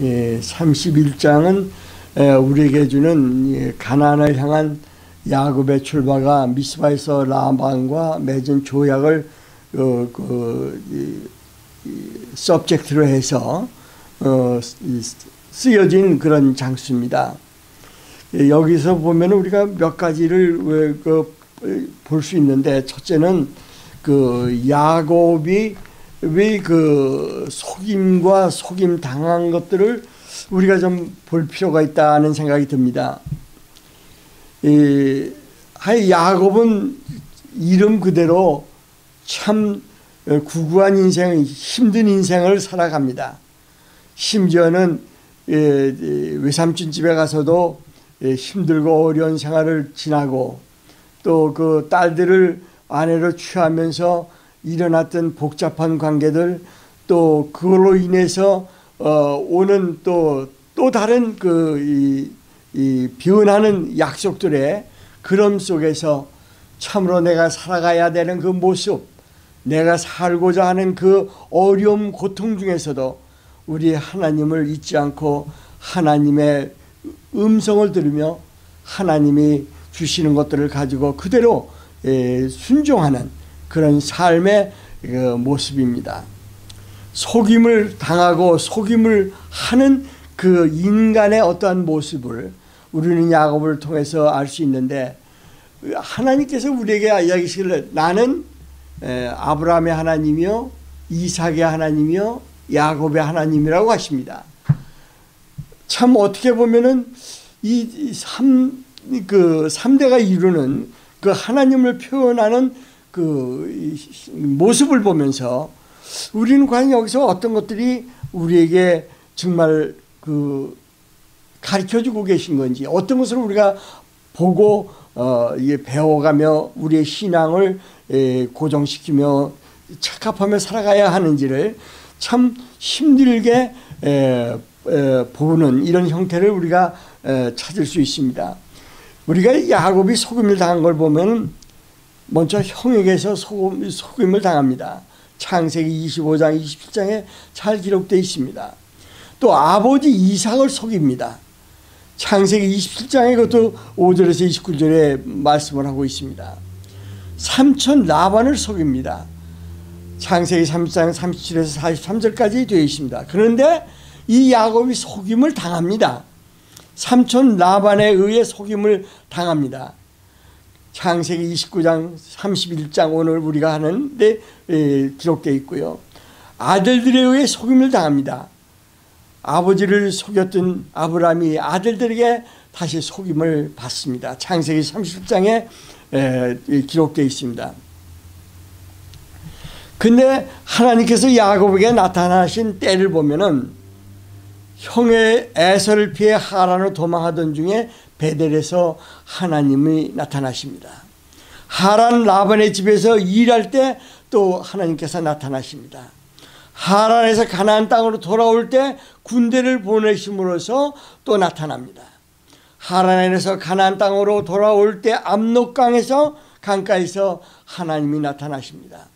예, 31장은 우리에게 주는 가나안을 향한 야곱의 출발과 미스바에서 라반과 맺은 조약을 어, 그, 이, 이, 서브젝트로 해서 어, 쓰여진 그런 장수입니다. 예, 여기서 보면 우리가 몇 가지를 그, 볼수 있는데 첫째는 그 야곱이 왜 그 속임과 속임 당한 것들을 우리가 좀 볼 필요가 있다는 생각이 듭니다. 이 야곱은 이름 그대로 참 구구한 인생, 힘든 인생을 살아갑니다. 심지어는 외삼촌 집에 가서도 힘들고 어려운 생활을 지나고 또 그 딸들을 아내로 취하면서 일어났던 복잡한 관계들 또 그걸로 인해서 어 오는 또 또 다른 그이 이 변하는 약속들의 그럼 속에서 참으로 내가 살아가야 되는 그 모습, 내가 살고자 하는 그 어려움, 고통 중에서도 우리 하나님을 잊지 않고 하나님의 음성을 들으며 하나님이 주시는 것들을 가지고 그대로 예, 순종하는 그런 삶의 그 모습입니다. 속임을 당하고 속임을 하는 그 인간의 어떠한 모습을 우리는 야곱을 통해서 알 수 있는데 하나님께서 우리에게 이야기시길 나는 아브라함의 하나님이요 이삭의 하나님이요 야곱의 하나님이라고 하십니다. 참 어떻게 보면은 이 삼그 3대가 이루는 그 하나님을 표현하는 그 모습을 보면서 우리는 과연 여기서 어떤 것들이 우리에게 정말 그 가르쳐 주고 계신 건지 어떤 것을 우리가 보고 어, 배워가며 우리의 신앙을 에, 고정시키며 착합하며 살아가야 하는지를 참 힘들게 보는 이런 형태를 우리가 에, 찾을 수 있습니다. 우리가 야곱이 속임을 당한 걸 보면 먼저 형에게서 소금, 속임을 당합니다. 창세기 25장 27장에 잘 기록되어 있습니다. 또 아버지 이삭을 속입니다. 창세기 27장에 그것도 5절에서 29절에 말씀을 하고 있습니다. 삼촌 라반을 속입니다. 창세기 30장 37에서 43절까지 되어 있습니다. 그런데 이 야곱이 속임을 당합니다. 삼촌 라반에 의해 속임을 당합니다. 창세기 29장 31장 오늘 우리가 하는데 기록되어 있고요. 아들들에 의해 속임을 당합니다. 아버지를 속였던 아브라함이 아들들에게 다시 속임을 받습니다. 창세기 30장에 기록되어 있습니다. 근데 하나님께서 야곱에게 나타나신 때를 보면은 형의 에서를 피해 하란으로 도망하던 중에 베델에서 하나님이 나타나십니다. 하란 라반의 집에서 일할 때 또 하나님께서 나타나십니다. 하란에서 가나안 땅으로 돌아올 때 군대를 보내심으로써 또 나타납니다. 하란에서 가나안 땅으로 돌아올 때 압록강에서 강가에서 하나님이 나타나십니다.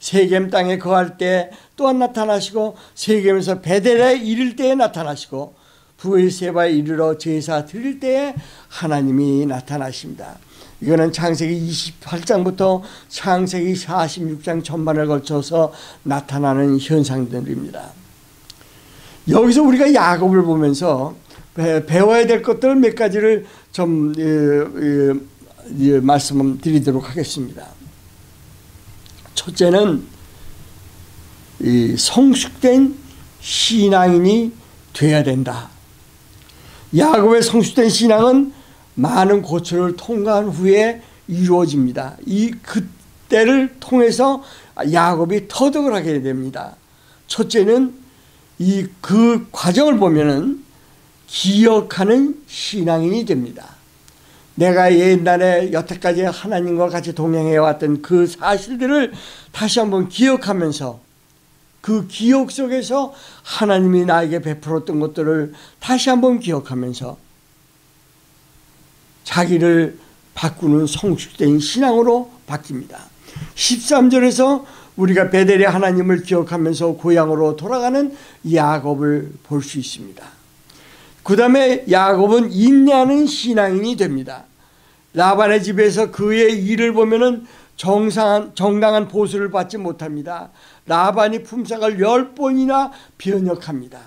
세겜 땅에 거할 때 또한 나타나시고 세겜에서 베델에 이를 때에 나타나시고 부엘세바에 이르러 제사 드릴 때에 하나님이 나타나십니다. 이거는 창세기 28장부터 창세기 46장 전반을 걸쳐서 나타나는 현상들입니다. 여기서 우리가 야곱을 보면서 배워야 될 것들 몇 가지를 좀 말씀 드리도록 하겠습니다. 첫째는 성숙된 신앙인이 돼야 된다. 야곱의 성숙된 신앙은 많은 고초를 통과한 후에 이루어집니다. 이 그때를 통해서 야곱이 터득을 하게 됩니다. 첫째는 이 그 과정을 보면은 기억하는 신앙인이 됩니다. 내가 옛날에 여태까지 하나님과 같이 동행해 왔던 그 사실들을 다시 한번 기억하면서 그 기억 속에서 하나님이 나에게 베풀었던 것들을 다시 한번 기억하면서 자기를 바꾸는 성숙된 신앙으로 바뀝니다. 13절에서 우리가 베델의 하나님을 기억하면서 고향으로 돌아가는 야곱을 볼 수 있습니다. 그 다음에 야곱은 인내하는 신앙인이 됩니다. 라반의 집에서 그의 일을 보면은 정상한, 정당한 보수를 받지 못합니다. 라반이 품삯을 열 번이나 변역합니다.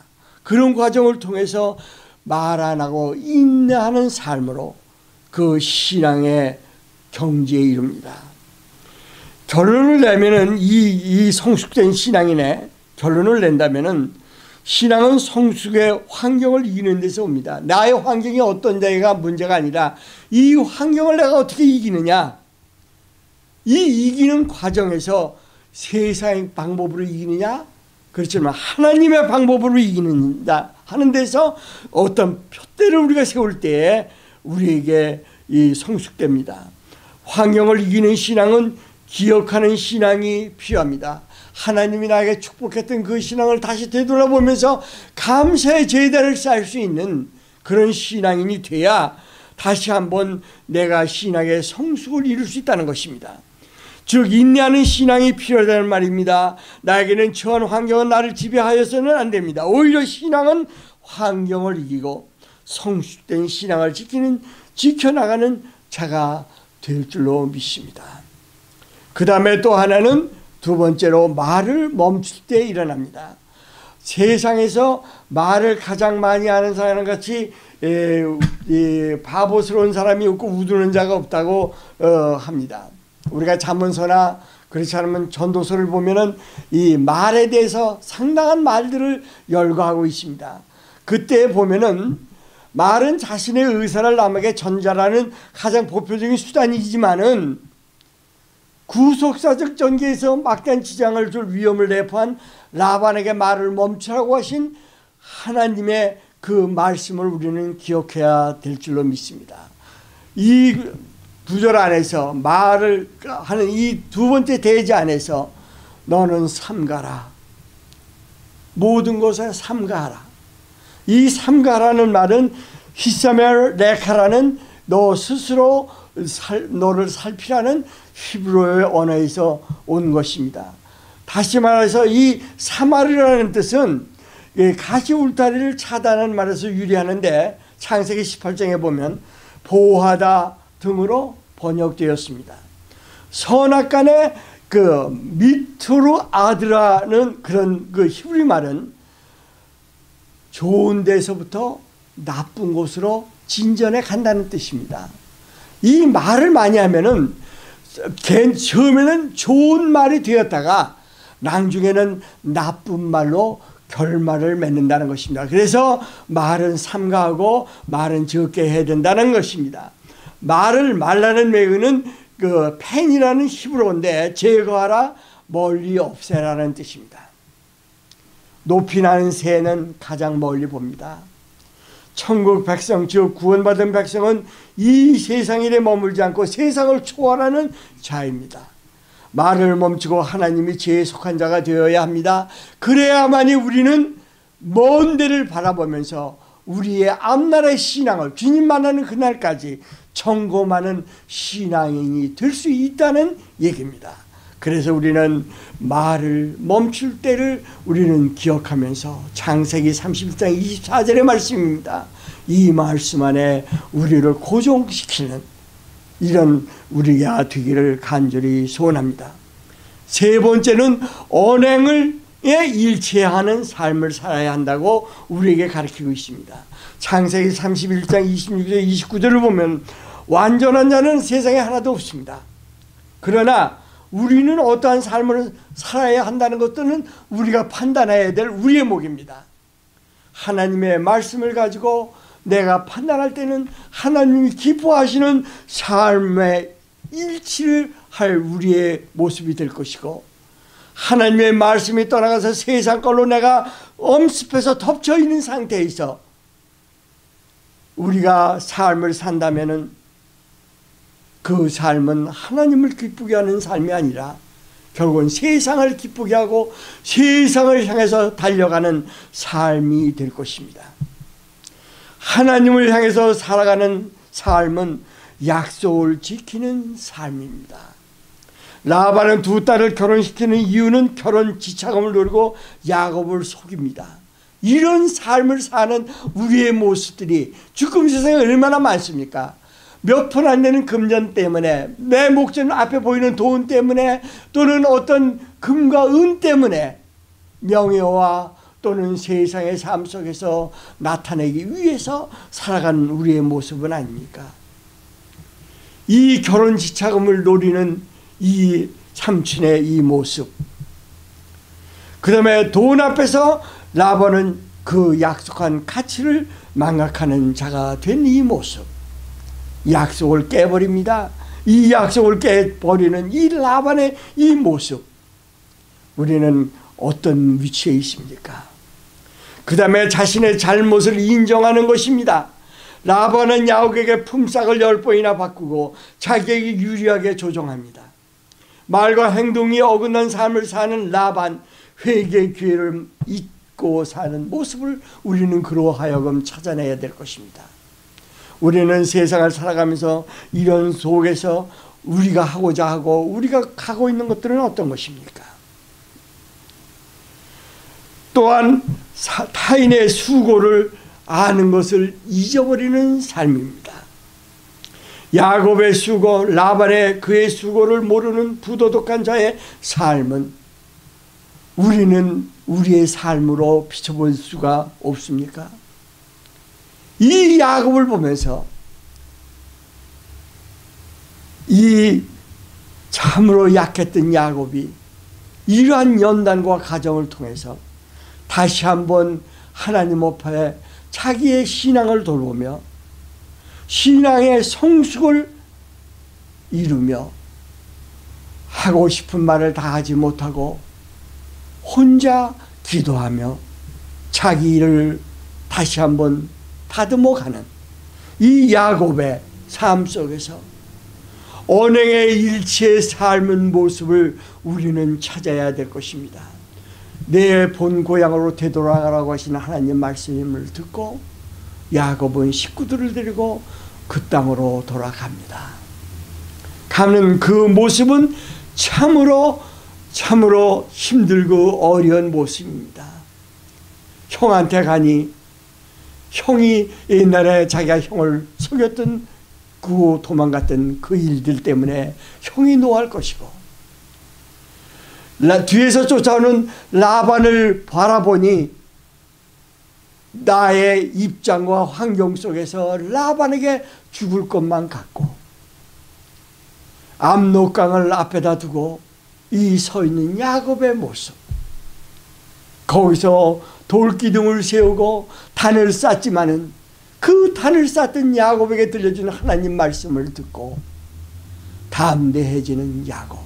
그런 과정을 통해서 말 안 하고 인내하는 삶으로 그 신앙의 경지에 이릅니다. 결론을 내면은 이, 이 성숙된 신앙인의 결론을 낸다면은 신앙은 성숙의 환경을 이기는 데서 옵니다. 나의 환경이 어떤 자가 문제가 아니라 이 환경을 내가 어떻게 이기느냐. 이 이기는 과정에서 세상의 방법으로 이기느냐? 그렇지만 하나님의 방법으로 이기는다 하는 데서 어떤 표대를 우리가 세울 때에 우리에게 이 성숙됩니다. 환경을 이기는 신앙은 기억하는 신앙이 필요합니다. 하나님이 나에게 축복했던 그 신앙을 다시 되돌아보면서 감사의 제단을 쌓을 수 있는 그런 신앙인이 돼야 다시 한번 내가 신앙의 성숙을 이룰 수 있다는 것입니다. 즉 인내하는 신앙이 필요하다는 말입니다. 나에게는 처한 환경은 나를 지배하여서는 안 됩니다. 오히려 신앙은 환경을 이기고 성숙된 신앙을 지키는 지켜나가는 자가 될 줄로 믿습니다. 그 다음에 또 하나는 두 번째로 말을 멈출 때 일어납니다. 세상에서 말을 가장 많이 하는 사람 같이 에, 에, 바보스러운 사람이 없고 우두는 자가 없다고 어, 합니다. 우리가 자문서나 그렇지 않으면 전도서를 보면은 이 말에 대해서 상당한 말들을 열거하고 있습니다. 그때 보면은 말은 자신의 의사를 남에게 전달하는 가장 보편적인 수단이지만은 구속사적 전개에서 막대한 지장을 줄 위험을 내포한 라반에게 말을 멈추라고 하신 하나님의 그 말씀을 우리는 기억해야 될 줄로 믿습니다. 이 구절 안에서 말을 하는 이 두 번째 대지 안에서 너는 삼가라. 모든 것에 삼가라. 이 삼가라는 말은 히사멜 레카라는 너 스스로 살, 너를 살피라는 히브리어의 언어에서 온 것입니다. 다시 말해서 이 사마리라는 뜻은 가시 울타리를 차단하는 말에서 유리하는데 창세기 18장에 보면 보호하다 등으로 번역되었습니다. 선악간의 그 미트로 아드라는 그런 그 히브리 말은 좋은 데서부터 나쁜 곳으로 진전해 간다는 뜻입니다. 이 말을 많이 하면은 처음에는 좋은 말이 되었다가 나중에는 나쁜 말로 결말을 맺는다는 것입니다. 그래서 말은 삼가하고 말은 적게 해야 된다는 것입니다. 말을 말라는 매우는 그 펜이라는 히브로인데 제거하라 멀리 없애라는 뜻입니다. 높이 나는 새는 가장 멀리 봅니다. 천국 백성 즉 구원받은 백성은 이 세상 일에 머물지 않고 세상을 초월하는 자입니다. 말을 멈추고 하나님이 죄에 속한 자가 되어야 합니다. 그래야만이 우리는 먼 데를 바라보면서 우리의 앞날의 신앙을 주님 만나는 그날까지 청고하는 신앙인이 될 수 있다는 얘기입니다. 그래서 우리는 말을 멈출 때를 우리는 기억하면서 창세기 31장 24절의 말씀입니다. 이 말씀 안에 우리를 고정시키는 이런 우리가 되기를 간절히 소원합니다. 세 번째는 언행을 일체하는 삶을 살아야 한다고 우리에게 가르치고 있습니다. 창세기 31장 26절 29절을 보면 완전한 자는 세상에 하나도 없습니다. 그러나 우리는 어떠한 삶을 살아야 한다는 것들은 우리가 판단해야 될 우리의 목입니다. 하나님의 말씀을 가지고 내가 판단할 때는 하나님이 기뻐하시는 삶의 일치를 할 우리의 모습이 될 것이고 하나님의 말씀이 떠나가서 세상 걸로 내가 엄습해서 덮쳐 있는 상태에서 우리가 삶을 산다면은 그 삶은 하나님을 기쁘게 하는 삶이 아니라 결국은 세상을 기쁘게 하고 세상을 향해서 달려가는 삶이 될 것입니다. 하나님을 향해서 살아가는 삶은 약속을 지키는 삶입니다. 라반은 두 딸을 결혼시키는 이유는 결혼 지차금을 노리고 야곱을 속입니다. 이런 삶을 사는 우리의 모습들이 죽음 세상에 얼마나 많습니까? 몇 푼 안 되는 금전 때문에 내 목전 앞에 보이는 돈 때문에 또는 어떤 금과 은 때문에 명예와 또는 세상의 삶 속에서 나타내기 위해서 살아가는 우리의 모습은 아닙니까? 이 결혼 지차금을 노리는 이 삼촌의 이 모습. 그 다음에 돈 앞에서 라반은 그 약속한 가치를 망각하는 자가 된 이 모습. 약속을 깨버립니다. 이 약속을 깨버리는 이 라반의 이 모습. 우리는 어떤 위치에 있습니까? 그 다음에 자신의 잘못을 인정하는 것입니다. 라반은 야곱에게 품삯을 열 번이나 바꾸고 자기에게 유리하게 조정합니다. 말과 행동이 어긋난 삶을 사는 라반 회개 기회를 잊고 사는 모습을 우리는 그로 하여금 찾아내야 될 것입니다. 우리는 세상을 살아가면서 이런 속에서 우리가 하고자 하고 우리가 가고 있는 것들은 어떤 것입니까? 또한 타인의 수고를 아는 것을 잊어버리는 삶입니다. 야곱의 수고, 라반의 그의 수고를 모르는 부도덕한 자의 삶은 우리는 우리의 삶으로 비춰볼 수가 없습니까? 이 야곱을 보면서 이 참으로 약했던 야곱이 이러한 연단과 가정을 통해서 다시 한번 하나님 앞에 자기의 신앙을 돌보며 신앙의 성숙을 이루며 하고 싶은 말을 다 하지 못하고 혼자 기도하며 자기 를 다시 한번 다듬어 가는 이 야곱의 삶 속에서 언행의 일체의 삶은 모습을 우리는 찾아야 될 것입니다. 내 본 고향으로 되돌아가라고 하시는 하나님 말씀을 듣고 야곱은 식구들을 데리고 그 땅으로 돌아갑니다. 가는 그 모습은 참으로 참으로 힘들고 어려운 모습입니다. 형한테 가니 형이 옛날에 자기가 형을 속였던 그 도망갔던 그 일들 때문에 형이 노할 것이고 뒤에서 쫓아오는 라반을 바라보니 나의 입장과 환경 속에서 라반에게 죽을 것만 같고 압록강을 앞에다 두고 이 서 있는 야곱의 모습 거기서 돌기둥을 세우고 단을 쌓지만은 그 단을 쌓던 야곱에게 들려주는 하나님 말씀을 듣고 담대해지는 야곱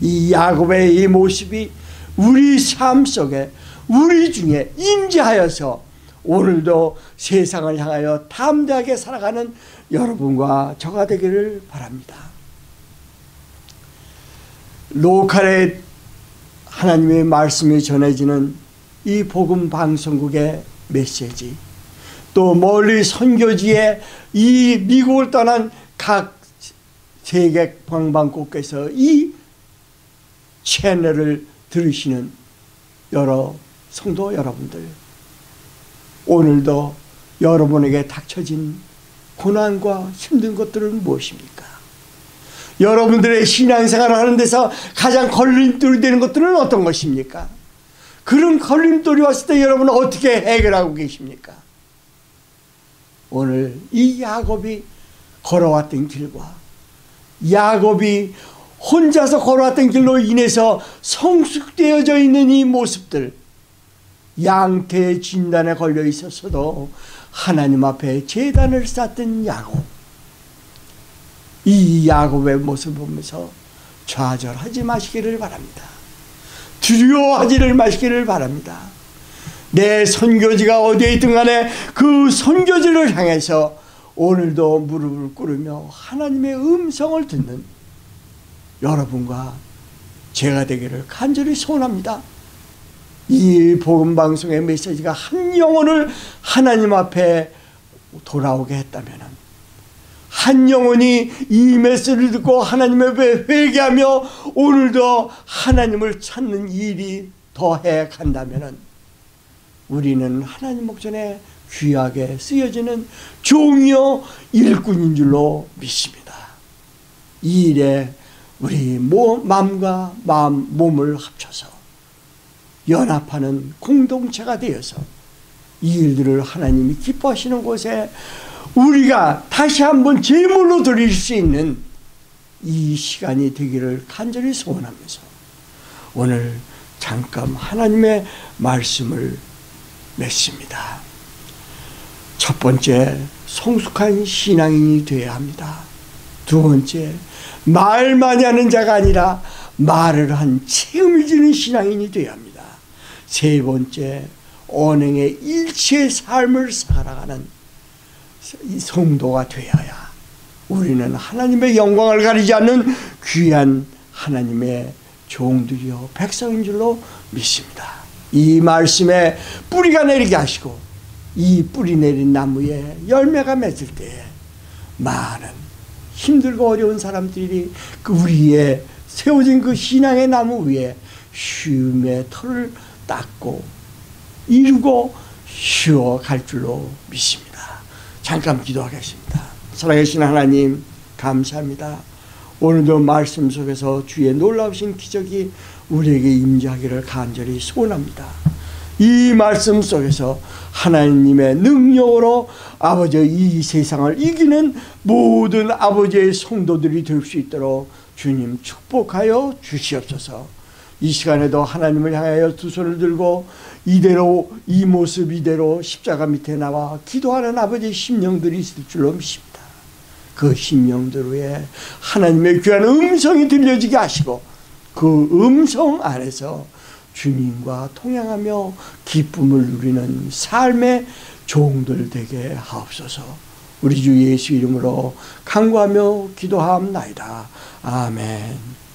이 야곱의 이 모습이 우리 삶 속에 우리 중에 임재하여서 오늘도 세상을 향하여 담대하게 살아가는 여러분과 저가 되기를 바랍니다. 로컬에 하나님의 말씀이 전해지는 이 복음 방송국의 메시지 또 멀리 선교지에 이 미국을 떠난 각 세계 방방곳에서 이 채널을 들으시는 여러 성도 여러분들 오늘도 여러분에게 닥쳐진 고난과 힘든 것들은 무엇입니까? 여러분들의 신앙생활을 하는 데서 가장 걸림돌이 되는 것들은 어떤 것입니까? 그런 걸림돌이 왔을 때 여러분은 어떻게 해결하고 계십니까? 오늘 이 야곱이 걸어왔던 길과 야곱이 혼자서 걸어왔던 길로 인해서 성숙되어져 있는 이 모습들 양태의 진단에 걸려 있었어도 하나님 앞에 재단을 쌓던 야곱 이 야곱의 모습을 보면서 좌절하지 마시기를 바랍니다. 두려워하지를 마시기를 바랍니다. 내 선교지가 어디에 있든 간에 그 선교지를 향해서 오늘도 무릎을 꿇으며 하나님의 음성을 듣는 여러분과 제가 되기를 간절히 소원합니다. 이 복음 방송의 메시지가 한 영혼을 하나님 앞에 돌아오게 했다면 한 영혼이 이 메시지를 듣고 하나님의 앞에 회개하며 오늘도 하나님을 찾는 일이 더해 간다면 우리는 하나님 목전에 귀하게 쓰여지는 종이요 일꾼인 줄로 믿습니다. 이 일에 우리 마음과 마음, 몸을 합쳐서 연합하는 공동체가 되어서 이 일들을 하나님이 기뻐하시는 곳에 우리가 다시 한번 제물로 드릴 수 있는 이 시간이 되기를 간절히 소원하면서 오늘 잠깐 하나님의 말씀을 맺습니다. 첫 번째, 성숙한 신앙인이 되어야 합니다. 두 번째, 말 많이 하는 자가 아니라 말을 한 체험을 지는 신앙인이 되어야 합니다. 세 번째, 언행의 일체의 삶을 살아가는 성도가 되어야 우리는 하나님의 영광을 가리지 않는 귀한 하나님의 종들이요 백성인 줄로 믿습니다. 이 말씀에 뿌리가 내리게 하시고 이 뿌리 내린 나무에 열매가 맺을 때에 많은 힘들고 어려운 사람들이 그 우리의 세워진 그 신앙의 나무 위에 쉼의 털을 닦고 이루고 쉬어갈 줄로 믿습니다. 잠깐 기도하겠습니다. 살아계신 하나님 감사합니다. 오늘도 말씀 속에서 주의 놀라우신 기적이 우리에게 임재하기를 간절히 소원합니다. 이 말씀 속에서 하나님의 능력으로 아버지의 이 세상을 이기는 모든 아버지의 성도들이 될 수 있도록 주님 축복하여 주시옵소서. 이 시간에도 하나님을 향하여 두 손을 들고 이대로 이 모습 이대로 십자가 밑에 나와 기도하는 아버지의 심령들이 있을 줄로 믿습니다. 그 심령들 위에 하나님의 귀한 음성이 들려지게 하시고 그 음성 안에서 주님과 통행하며 기쁨을 누리는 삶의 종들 되게 하옵소서. 우리 주 예수 이름으로 간구하며 기도하옵나이다. 아멘.